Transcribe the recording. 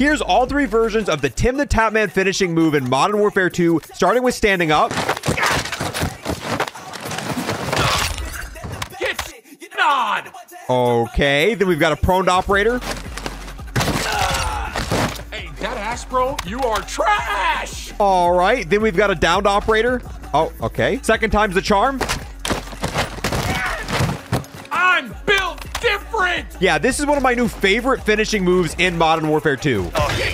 Here's all three versions of the Tim the Tatman finishing move in Modern Warfare 2, starting with standing up. Get on! Okay, then we've got a prone operator. Hey, that ass, bro, you are trash! All right, then we've got a downed operator. Oh, okay. Second time's the charm. I'm different! Yeah, this is one of my new favorite finishing moves in Modern Warfare 2. Oh, yeah.